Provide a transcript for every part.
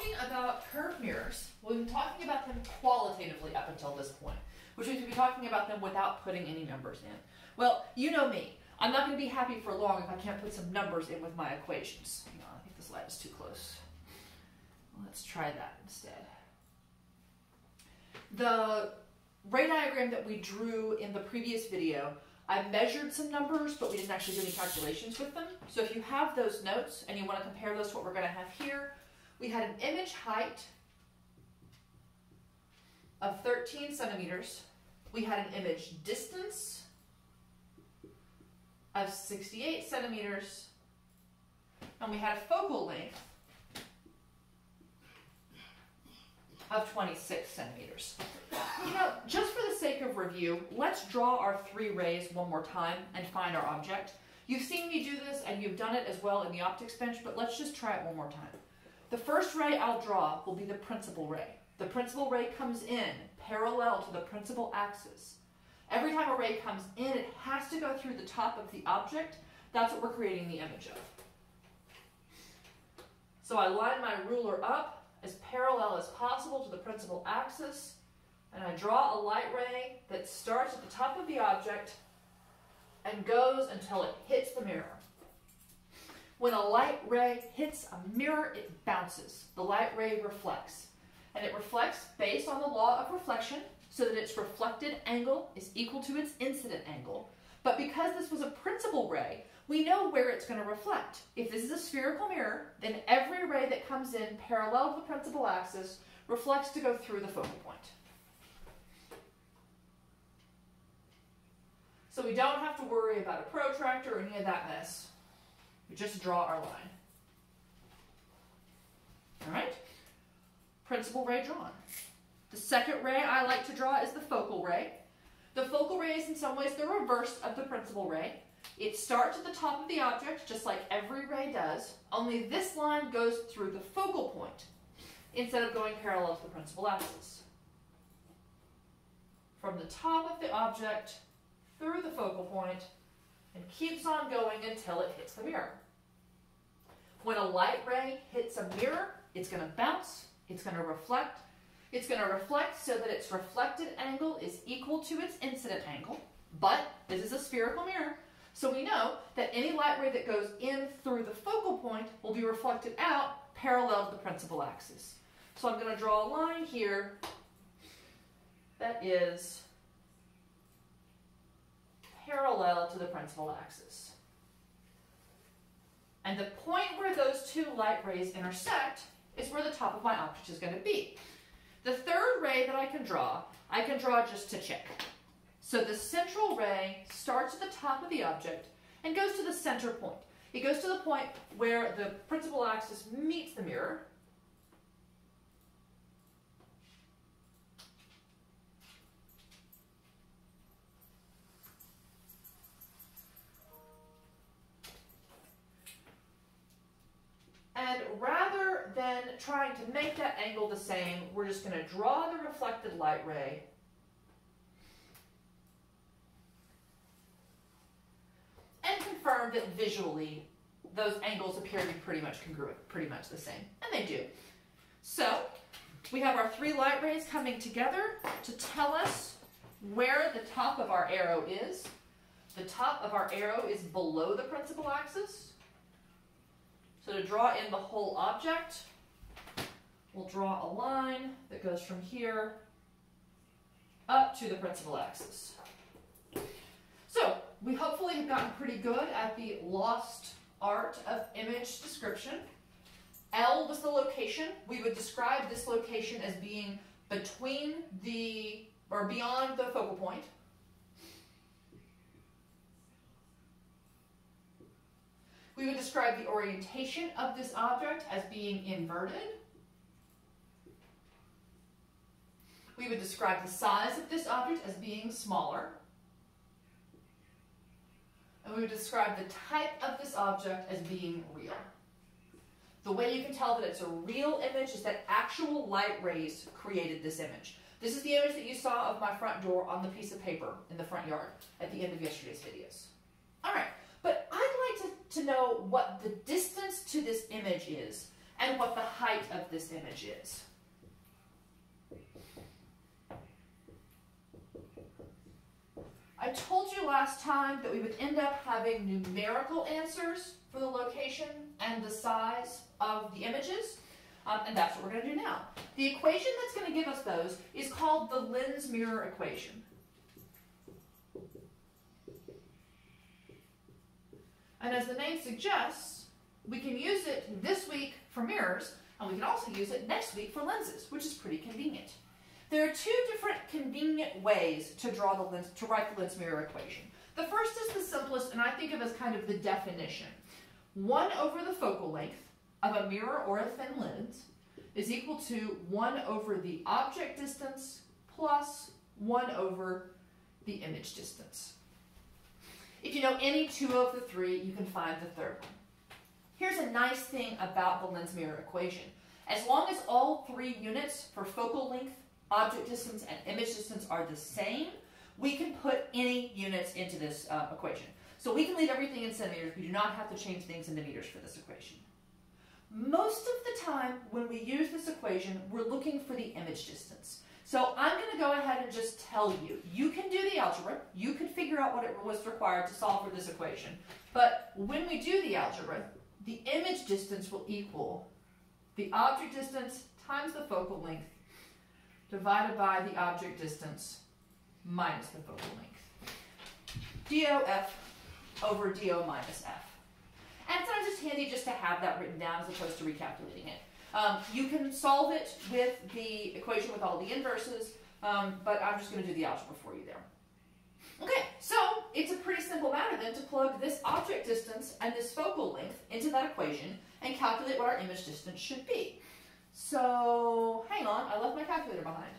talking about curved mirrors. We've been talking about them qualitatively up until this point, which means we've been talking about them without putting any numbers in. Well, you know me. I'm not going to be happy for long if I can't put some numbers in with my equations. Hang on, I think this light is too close. Let's try that instead. The ray diagram that we drew in the previous video I measured some numbers, but we didn't actually do any calculations with them. So if you have those notes and you want to compare those to what we're going to have here, we had an image height of 13 centimeters. We had an image distance of 68 centimeters. And we had a focal length of 26 centimeters. You know, just for the sake of review, let's draw our three rays one more time and find our object. You've seen me do this and you've done it as well in the optics bench, but let's just try it one more time. The first ray I'll draw will be the principal ray. The principal ray comes in parallel to the principal axis. Every time a ray comes in, it has to go through the top of the object. That's what we're creating the image of. So I line my ruler up as parallel as possible to the principal axis and I draw a light ray that starts at the top of the object and goes until it hits the mirror. When a light ray hits a mirror, it bounces. The light ray reflects. And it reflects based on the law of reflection so that its reflected angle is equal to its incident angle. But because this was a principal ray, we know where it's going to reflect. If this is a spherical mirror, then every ray that comes in parallel to the principal axis reflects to go through the focal point. So we don't have to worry about a protractor or any of that mess. We just draw our line. All right? Principal ray drawn. The second ray I like to draw is the focal ray. The focal ray is in some ways the reverse of the principal ray. It starts at the top of the object, just like every ray does, only this line goes through the focal point instead of going parallel to the principal axis. From the top of the object through the focal point and keeps on going until it hits the mirror. When a light ray hits a mirror, it's going to bounce, it's going to reflect, it's going to reflect so that its reflected angle is equal to its incident angle, but this is a spherical mirror, so we know that any light ray that goes in through the focal point will be reflected out parallel to the principal axis. So I'm going to draw a line here that is parallel to the principal axis. And the point where those two light rays intersect is where the top of my object is going to be. The third ray that I can draw, I can draw just to check. So the central ray starts at the top of the object and goes to the center point. It goes to the point where the principal axis meets the mirror, trying to make that angle the same, we're just going to draw the reflected light ray and confirm that visually those angles appear to be pretty much congruent, pretty much the same. And they do. So we have our three light rays coming together to tell us where the top of our arrow is. The top of our arrow is below the principal axis. So to draw in the whole object, we'll draw a line that goes from here up to the principal axis. So we hopefully have gotten pretty good at the lost art of image description. L was the location. We would describe this location as being between the, or beyond the focal point. We would describe the orientation of this object as being inverted. We would describe the size of this object as being smaller. And we would describe the type of this object as being real. The way you can tell that it's a real image is that actual light rays created this image. This is the image that you saw of my front door on the piece of paper in the front yard at the end of yesterday's videos. All right, but I'd like to, to know what the distance to this image is and and what the height of this image is. I told you last time that we would end up having numerical answers for the location and the size of the images, um, and that's what we're going to do now. The equation that's going to give us those is called the lens mirror equation. And as the name suggests, we can use it this week for mirrors, and we can also use it next week for lenses, which is pretty convenient. There are two different convenient ways to draw the lens, to write the lens mirror equation. The first is the simplest, and I think of as kind of the definition. 1 over the focal length of a mirror or a thin lens is equal to 1 over the object distance plus 1 over the image distance. If you know any two of the three, you can find the third one. Here's a nice thing about the lens mirror equation. As long as all three units for focal length, object distance, and image distance are the same, we can put any units into this uh, equation. So we can leave everything in centimeters. We do not have to change things into meters for this equation. Most of the time when we use this equation, we're looking for the image distance. So I'm going to go ahead and just tell you, you can do the algebra, you can figure out what it was required to solve for this equation, but when we do the algebra, the image distance will equal the object distance times the focal length divided by the object distance minus the focal length. DOF over DO minus F. And sometimes it's just handy just to have that written down as opposed to recalculating it. Um, you can solve it with the equation with all the inverses, um, but I'm just going to do the algebra for you there. Okay, so it's a pretty simple matter then to plug this object distance and this focal length into that equation and calculate what our image distance should be. So, hang on, I left my calculator behind.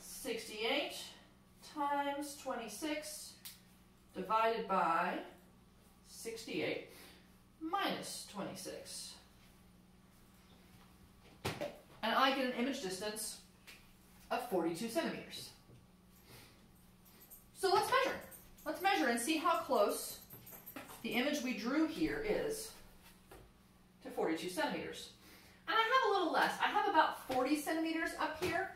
Sixty-eight times twenty-six divided by 68 minus 26. And I get an image distance of 42 centimeters. So let's measure. Let's measure and see how close the image we drew here is to 42 centimeters. And I have a little less. I have about 40 centimeters up here.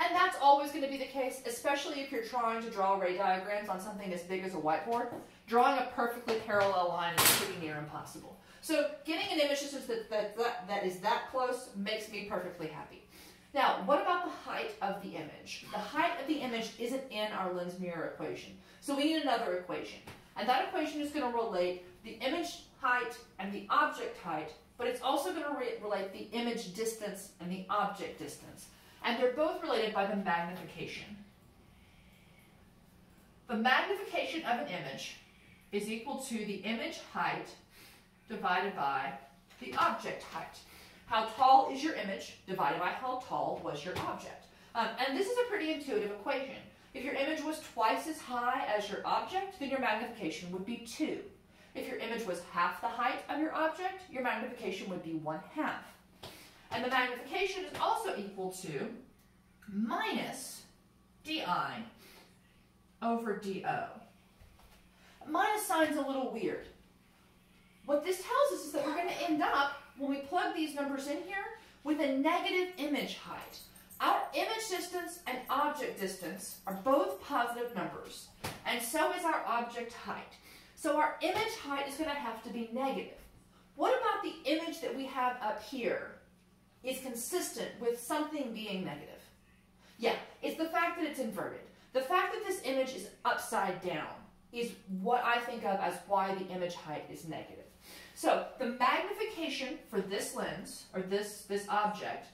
And that's always going to be the case, especially if you're trying to draw ray diagrams on something as big as a whiteboard. Drawing a perfectly parallel line is pretty near impossible. So getting an image that, that, that, that is that close makes me perfectly happy. Now, what about the height of the image? The height of the image isn't in our lens mirror equation. So we need another equation. And that equation is going to relate the image height and the object height, but it's also going to re relate the image distance and the object distance and they're both related by the magnification. The magnification of an image is equal to the image height divided by the object height. How tall is your image divided by how tall was your object. Um, and this is a pretty intuitive equation. If your image was twice as high as your object, then your magnification would be 2. If your image was half the height of your object, your magnification would be 1 half. And the magnification is also equal to minus di over do. Minus sign's a little weird. What this tells us is that we're going to end up, when we plug these numbers in here, with a negative image height. Our image distance and object distance are both positive numbers, and so is our object height. So our image height is going to have to be negative. What about the image that we have up here? is consistent with something being negative. Yeah, it's the fact that it's inverted. The fact that this image is upside down is what I think of as why the image height is negative. So the magnification for this lens, or this, this object,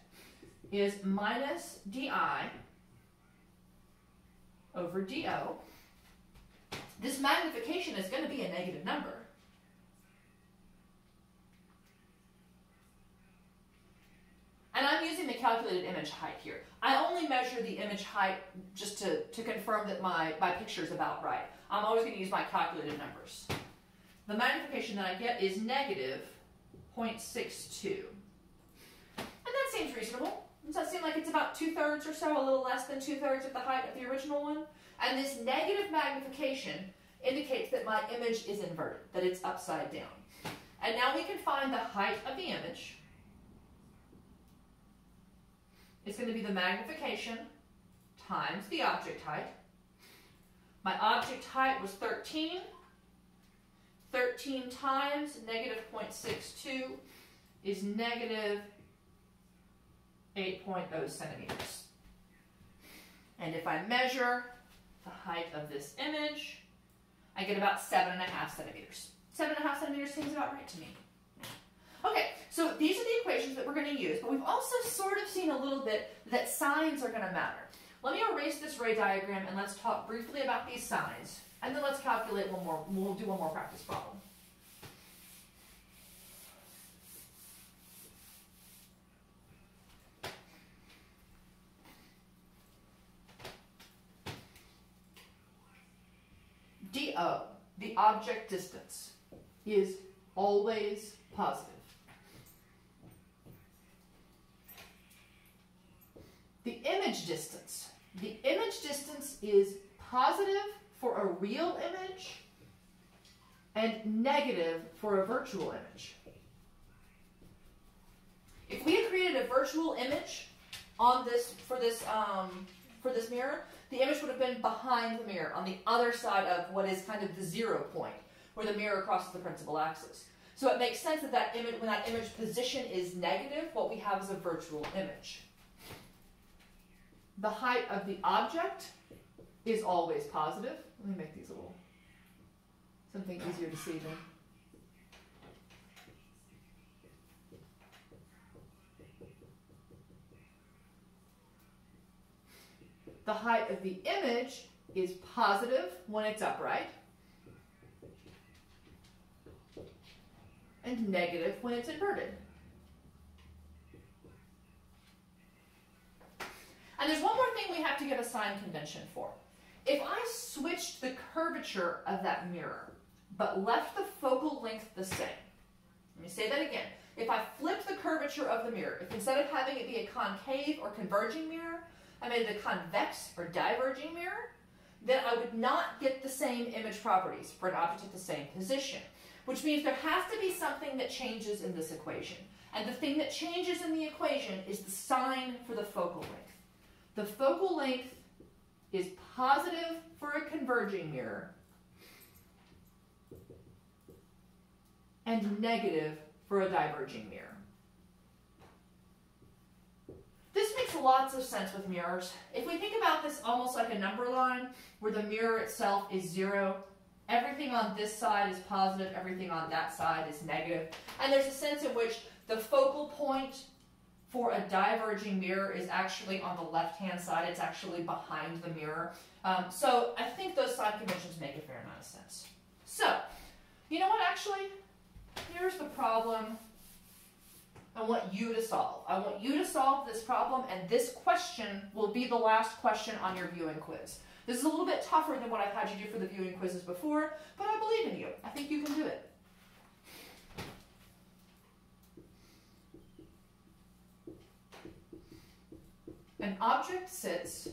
is minus di over do. This magnification is going to be a negative number. And I'm using the calculated image height here. I only measure the image height just to, to confirm that my, my picture is about right. I'm always going to use my calculated numbers. The magnification that I get is negative 0.62. And that seems reasonable. Does that seem like it's about two-thirds or so, a little less than two-thirds of the height of the original one. And this negative magnification indicates that my image is inverted, that it's upside down. And now we can find the height of the image. It's going to be the magnification times the object height. My object height was 13. 13 times negative 0.62 is negative 8.0 centimeters. And if I measure the height of this image, I get about seven and a half centimeters. Seven and a half centimeters seems about right to me. Okay, so these are the equations that we're going to use, but we've also sort of seen a little bit that signs are going to matter. Let me erase this ray diagram and let's talk briefly about these signs. And then let's calculate one more, we'll do one more practice problem. DO, the object distance, is always positive. The image distance. The image distance is positive for a real image and negative for a virtual image. If we had created a virtual image on this for this um, for this mirror, the image would have been behind the mirror on the other side of what is kind of the zero point where the mirror crosses the principal axis. So it makes sense that, that image, when that image position is negative, what we have is a virtual image. The height of the object is always positive. Let me make these a little, something easier to see. The height of the image is positive when it's upright and negative when it's inverted. And there's one more thing we have to give a sign convention for. If I switched the curvature of that mirror, but left the focal length the same, let me say that again. If I flipped the curvature of the mirror, if instead of having it be a concave or converging mirror, I made it a convex or diverging mirror, then I would not get the same image properties for an object at the same position, which means there has to be something that changes in this equation. And the thing that changes in the equation is the sign for the focal length. The focal length is positive for a converging mirror and negative for a diverging mirror. This makes lots of sense with mirrors. If we think about this almost like a number line, where the mirror itself is zero, everything on this side is positive, everything on that side is negative, and there's a sense in which the focal point for a diverging mirror is actually on the left-hand side. It's actually behind the mirror. Um, so I think those sign conventions make a fair amount of sense. So, you know what, actually? Here's the problem I want you to solve. I want you to solve this problem, and this question will be the last question on your viewing quiz. This is a little bit tougher than what I've had you do for the viewing quizzes before, but I believe in you. I think you can do it. An object sits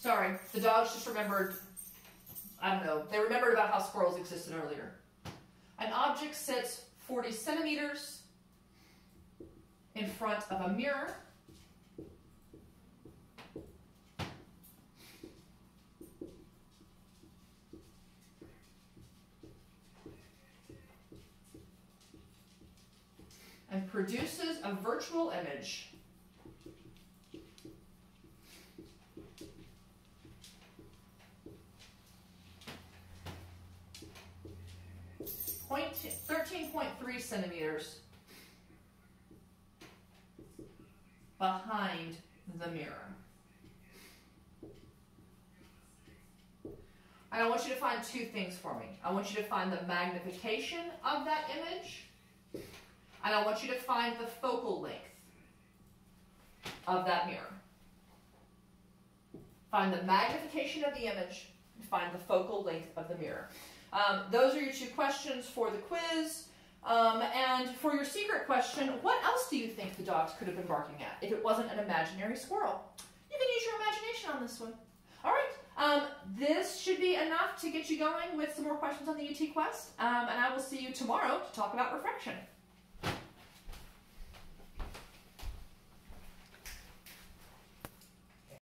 Sorry, the dogs just remembered I don't know, they remembered about how squirrels existed earlier. An object sits 40 centimeters in front of a mirror. And produces a virtual image Point, 13.3 centimeters behind the mirror. I want you to find two things for me. I want you to find the magnification of that image, and I want you to find the focal length of that mirror. Find the magnification of the image, and find the focal length of the mirror. Um, those are your two questions for the quiz. Um, and for your secret question, what else do you think the dogs could have been barking at if it wasn't an imaginary squirrel? You can use your imagination on this one. All right, um, this should be enough to get you going with some more questions on the UT Quest, um, and I will see you tomorrow to talk about refraction.